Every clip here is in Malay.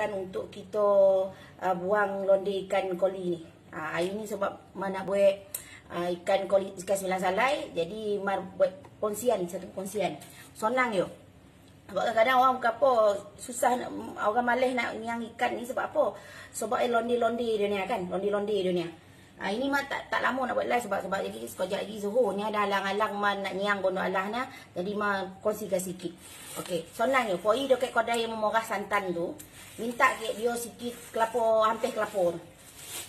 kan untuk kita uh, buang londe ikan koli ni. Ha, hari ni sebab mana buat uh, ikan koli ikan sembilan salai jadi mar buat kongsian satu kongsian. Sonang yo. Sebab kadang-kadang orang bukan apa susah orang malas nak yang ikan ni sebab apa? Sebab londe-londe dia ni kan, londe-londe dia ni. Ha, ini mah tak tak lama nak buat live sebab sebab lagi sekejap lagi Zuhur ni ada alang-alang man nak nyang bono Allah na. Jadi mah kongsikan sikit. Okey, sonang yo. Poi dekat kedai yang memorah santan tu, minta ke dia sikit kelapa hampir kelapa.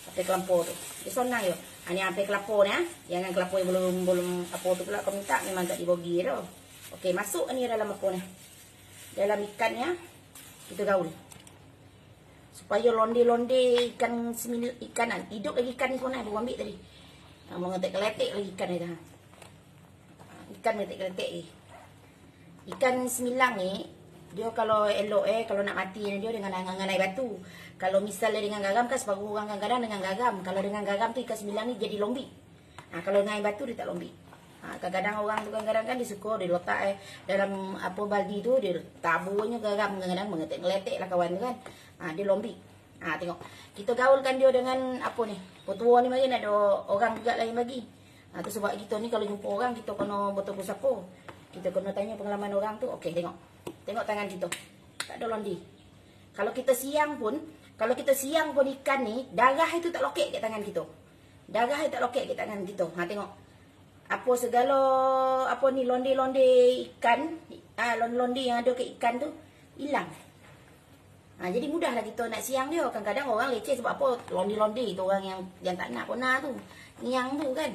Hampir kelapa tu. Dia sonang yo. Ha, ni hampir kelapa ni ah. Jangan kelapa yang belum belum apa tu pula kau minta memang tak dibogi tu. Okey, masuk ni dalam apa ni? Dalam ikannya kita gaul supaya londe-londe ikan semil ikanan hidup lagi ikan ni pun ada ambil tadi. Ha, mau ngetek keletek lagi ikan ni dah. Ikan ngetek keletek ni. Ikan semilang ni dia kalau elok eh kalau nak mati dia dengan dengan air batu. Kalau misalnya dengan garam kan sebagai orang kadang-kadang dengan garam. Kalau dengan garam tu ikan semilang ni jadi lombi ha, kalau dengan batu dia tak lombi Ha, kadang-kadang orang tu kadang-kadang kan dia suka dia letak eh, dalam apa baldi tu dia taburnya garam kadang-kadang mengetek-ngeletek lah kawan tu kan. Ha, dia lombik. Ha, tengok. Kita gaulkan dia dengan apa ni. Petua ni mungkin ada orang juga lain bagi. Ha, tu sebab kita ni kalau jumpa orang kita kena betul siapa. Kita kena tanya pengalaman orang tu. Okey tengok. Tengok tangan kita. Tak ada londi. Kalau kita siang pun, kalau kita siang pun ikan ni, darah itu tak lokek kat tangan kita. Darah itu tak lokek kat tangan kita. Ha, tengok apa segala apa ni londe-londe ikan ah londe-londe yang ada ke ikan tu hilang. Ha, jadi mudahlah kita nak siang dia. Kadang-kadang orang leceh sebab apa londe-londe tu orang yang yang tak nak pernah tu. Niang tu kan.